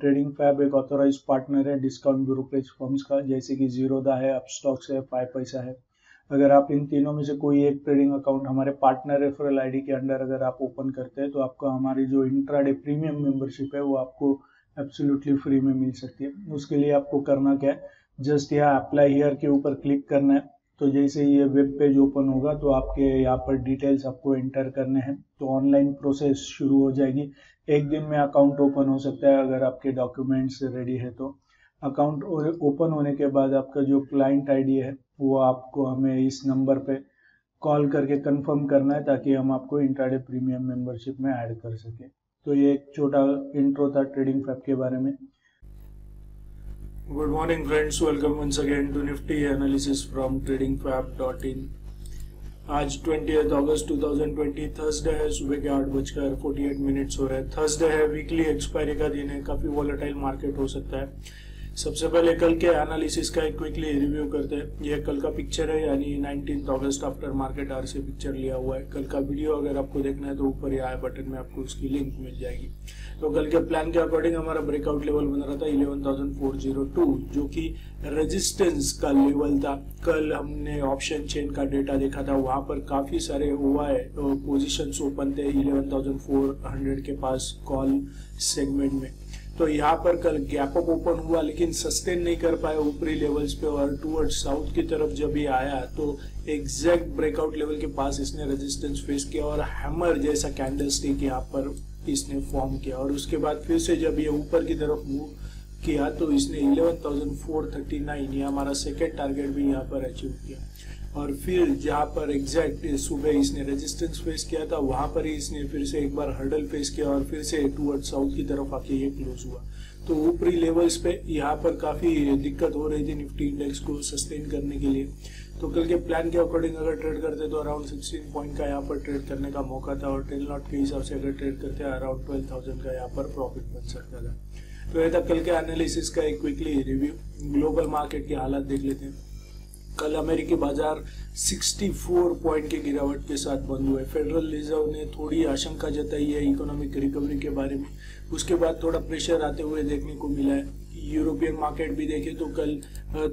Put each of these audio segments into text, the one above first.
Trading fab एक authorise partner है discount brokerage firms का, जैसे कि जीरोदा है अपस्टॉक्स है फाइव पैसा है। अगर आप इन तीनों में से कोई एक ट्रेडिंग अकाउंट हमारे पार्टनर रेफरल आईडी के अंडर अगर आप ओपन करते हैं तो आपको हमारी जो इंट्राडे प्रीमियम मेंबरशिप है, वो आपको एब्सोल्युटली फ्री में मिल सकती है। उसके लिए आपको करना क्या है? जस्ट यहाँ अप्लाई हियर के ऊपर क्लिक करना है। तो जैसे ये वेब पेज ओपन होगा तो आपके यहाँ पर डिटेल्स आपको एंटर करने हैं। तो ऑनलाइन प्रोसेस शुरू हो जाएगी। एक दिन में अकाउंट ओपन हो सकता है अगर आपके डॉक्यूमेंट्स रेडी है तो। अकाउंट ओपन होने के बाद आपका जो क्लाइंट आईडी है, वो आपको हमें इस नंबर पे कॉल करके कंफर्म करना है, ताकि हम आपको इंट्राडे प्रीमियम मेंबरशिप में ऐड कर सकें। तो ये एक छोटा इंट्रो था ट्रेडिंग फैप के बारे में। Good morning friends welcome once again to Nifty analysis from trading fab dot in आज twenty August two thousand twenty Thursday है, सुबह के आठ बजकर फोर्टी एट मिनट्स हो रहे हैं। थर्सडे है वीकली एक्सपायरी का दिन है। काफ़ी वॉलेटाइल मार्केट हो सकता है। सबसे पहले कल के एनालिसिस का एक क्विकली रिव्यू करते हैं। ये कल का पिक्चर है, यानी nineteen August after market are से पिक्चर लिया हुआ है। कल का वीडियो अगर आपको देखना है तो ऊपर या बटन में आपको उसकी लिंक मिल जाएगी। तो कल के प्लान के अकॉर्डिंग हमारा ब्रेकआउट लेवल बन रहा था इलेवन जो कि रेजिस्टेंस का लेवल था। कल हमने ऑप्शन चेन का डेटा देखा था, वहाँ पर काफ़ी सारे हुआ है पोजिशन ओपन थे इलेवन थाउज़ेंड फोर हंड्रेड के पास कॉल सेगमेंट में। तो यहाँ पर कल गैप अप ओपन हुआ, लेकिन सस्टेन नहीं कर पाया ऊपरी लेवल्स पे और टूवर्ड साउथ की तरफ़ जब ये आया तो एग्जैक्ट ब्रेकआउट लेवल के पास इसने रेजिस्टेंस फेस किया और हैमर जैसा कैंडल स्टिक यहाँ पर इसने फॉर्म किया। और उसके बाद फिर से जब ये ऊपर की तरफ़ मूव किया तो इसने 11,439 ये हमारा सेकेंड टारगेट भी यहाँ पर अचीव किया। और फिर जहाँ पर एग्जैक्ट सुबह इसने रेजिस्टेंस फेस किया था वहाँ पर ही इसने फिर से एक बार हर्डल फेस किया और फिर से टूवर्ड साउथ की तरफ़ आके ये क्लोज हुआ। तो ऊपरी लेवल्स पे यहाँ पर काफ़ी दिक्कत हो रही थी निफ्टी इंडेक्स को सस्टेन करने के लिए। तो कल के प्लान के अकॉर्डिंग अगर ट्रेड करते तो अराउंड सिक्सटीन पॉइंट का यहाँ पर ट्रेड करने का मौका था और टेन लॉट के हिसाब से अगर ट्रेड करते अराउंड ट्वेल्व थाउज़ेंड का यहाँ पर प्रॉफिट बन सकता था। तो ये था कल के एनालिसिस का एक क्विकली रिव्यू ग्लोबल मार्केट की हालत देख लेते हैं। कल अमेरिकी बाज़ार 64 पॉइंट के गिरावट के साथ बंद हुए फेडरल रिज़र्व ने थोड़ी आशंका जताई है इकोनॉमिक रिकवरी के बारे में। उसके बाद थोड़ा प्रेशर आते हुए देखने को मिला है। यूरोपियन मार्केट भी देखे तो कल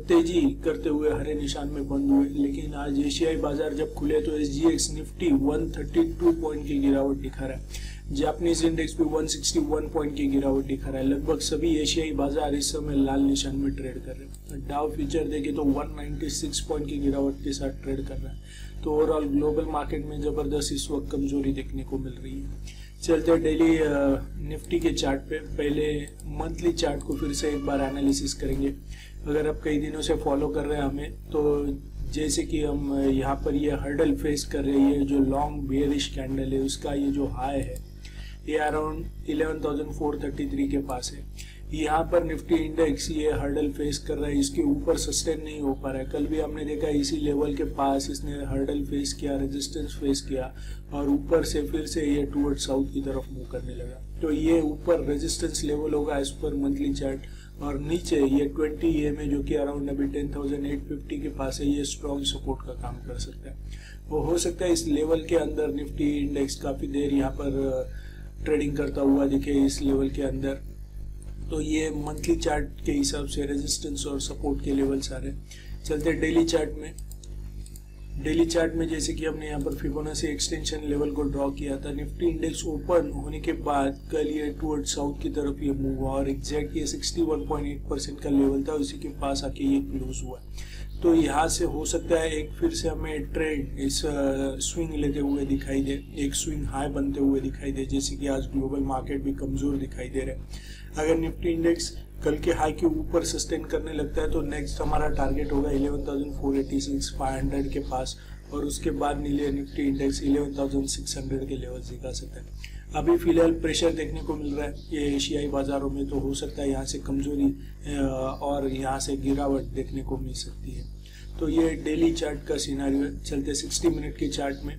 तेज़ी करते हुए हरे निशान में बंद हुए। लेकिन आज एशियाई बाज़ार जब खुले तो S G X Nifty 132 point की गिरावट दिखा रहा है। जापानीज इंडेक्स भी 161 पॉइंट की गिरावट दिखा रहा है। लगभग सभी एशियाई बाज़ार इस समय लाल निशान में ट्रेड कर रहे हैं। डाउ फ्यूचर देखे तो 196 पॉइंट की गिरावट के साथ ट्रेड कर रहा है। तो ओवरऑल ग्लोबल मार्केट में ज़बरदस्त इस वक्त कमज़ोरी देखने को मिल रही है। चलते डेली निफ्टी के चार्ट पे पहले मंथली चार्ट को फिर से एक बार एनालिसिस करेंगे। अगर आप कई दिनों से फॉलो कर रहे हैं हमें तो जैसे कि हम यहाँ पर ये हर्डल फेस कर रहे हैं जो लॉन्ग बेयरिश कैंडल है उसका ये जो हाई है ये अराउंड 11,433 के पास है। यहाँ पर निफ्टी इंडेक्स ये हर्डल फेस कर रहा है इसके ऊपर सस्टेन नहीं हो पा रहा है। कल भी हमने देखा इसी लेवल के पास इसने हर्डल फेस किया रेजिस्टेंस फेस किया और ऊपर से फिर से ये टूवर्ड साउथ की तरफ़ मूव करने लगा। तो ये ऊपर रेजिस्टेंस लेवल होगा इस पर मंथली चार्ट और नीचे ये 20 ए में जो कि अराउंड अभी 10,850 के पास है ये स्ट्रॉन्ग सपोर्ट का काम कर सकता है। वो हो सकता है इस लेवल के अंदर निफ्टी इंडेक्स काफ़ी देर यहाँ पर ट्रेडिंग करता हुआ दिखे इस लेवल के अंदर। तो ये मंथली चार्ट के हिसाब से रेजिस्टेंस और सपोर्ट के लेवल सारे चलते डेली चार्ट में। डेली चार्ट में जैसे कि हमने यहाँ पर फिबोनाची एक्सटेंशन लेवल को ड्रॉ किया था निफ्टी इंडेक्स ओपन होने के बाद कल ये टूवर्ड साउथ की तरफ़ ये मूव हुआ और एग्जैक्ट ये 61.8 परसेंट का लेवल था, उसी के पास आके ये क्लोज हुआ। तो यहाँ से हो सकता है एक फिर से हमें ट्रेंड इस स्विंग लेते हुए दिखाई दे, एक स्विंग हाई बनते हुए दिखाई दे, जैसे कि आज ग्लोबल मार्केट भी कमज़ोर दिखाई दे रहे अगर निफ्टी इंडेक्स कल के हाई के ऊपर सस्टेन करने लगता है तो नेक्स्ट हमारा टारगेट होगा 11,486 500 के पास और उसके बाद नीले निफ्टी इंडेक्स 11,600 के लेवल दिखा सकता है। अभी फ़िलहाल प्रेशर देखने को मिल रहा है ये एशियाई बाजारों में तो हो सकता है यहाँ से कमज़ोरी और यहाँ से गिरावट देखने को मिल सकती है। तो ये डेली चार्ट का सीनारी चलते 60 मिनट के चार्ट में।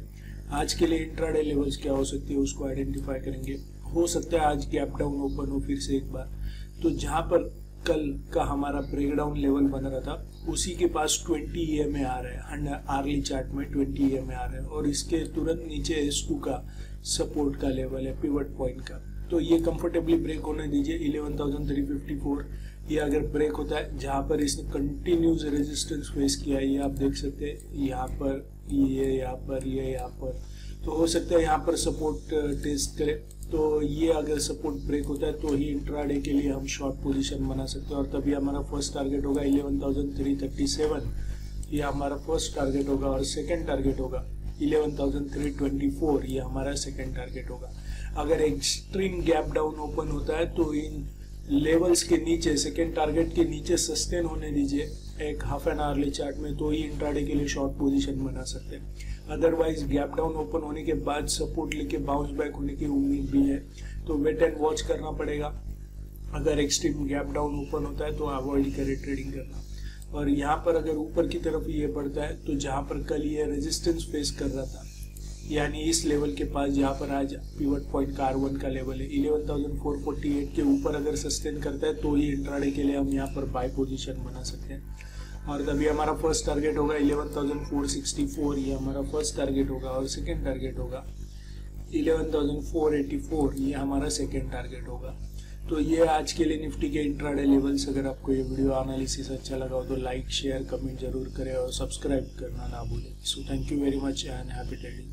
आज के लिए इंट्राडे लेवल्स क्या हो सकती है उसको आइडेंटिफाई करेंगे। हो सकता है आज गैप डाउन ओपन हो फिर से एक बार। तो जहाँ पर कल का हमारा ब्रेकडाउन लेवल बन रहा था उसी के पास 20 ई एम आ रहा है आर्ली चार्ट में 20 ई एम आ रहा है और इसके तुरंत नीचे एस टू का सपोर्ट का लेवल है पिवट पॉइंट का। तो ये कंफर्टेबली ब्रेक होने दीजिए 11,354 ये अगर ब्रेक होता है जहाँ पर इसने कंटिन्यूस रेजिस्टेंस फेस किया ये आप देख सकते हैं यहाँ पर ये यहाँ पर ये यहाँ पर। तो हो सकता है यहाँ पर सपोर्ट टेस्ट uh, करे। तो ये अगर सपोर्ट ब्रेक होता है तो ही इंट्राडे के लिए हम शॉर्ट पोजीशन बना सकते हैं। और तभी हमारा फ़र्स्ट टारगेट होगा 11,337 ये हमारा फ़र्स्ट टारगेट होगा और सेकंड टारगेट होगा 11,324 ये हमारा सेकंड टारगेट होगा। अगर एक्सट्रीम गैप डाउन ओपन होता है तो इन लेवल्स के नीचे सेकेंड टारगेट के नीचे सस्टेन होने दीजिए। एक हाफ़ एन आवरली चार्ट में तो ही इंट्राडे के लिए शॉर्ट पोजिशन बना सकते हैं। अदरवाइज़ गैप डाउन ओपन होने के बाद सपोर्ट लेके बाउंस बैक होने की उम्मीद भी है। तो वेट एंड वॉच करना पड़ेगा। अगर एक्सट्रीम गैप डाउन ओपन होता है तो अवॉइड करे ट्रेडिंग करना। और यहाँ पर अगर ऊपर की तरफ़ ये बढ़ता है तो जहाँ पर कल ये रेजिस्टेंस फेस कर रहा था यानी इस लेवल के पास जहाँ पर आज पिवट पॉइंट का आर वन का लेवल है। 11,448 के ऊपर अगर सस्टेन करता है तो ही इंट्राडे के लिए हम यहाँ पर बाय पोजीशन बना सकते हैं। और तभी हमारा फ़र्स्ट टारगेट होगा 11,464 ये हमारा फ़र्स्ट टारगेट होगा और सेकेंड टारगेट होगा 11,484 ये हमारा सेकेंड टारगेट होगा। तो ये आज के लिए निफ्टी के इंट्राडे लेवल्स अगर आपको ये वीडियो एनालिसिस अच्छा लगा हो तो लाइक शेयर कमेंट ज़रूर करें और सब्सक्राइब करना ना भूलें। So thank you very much and happy trading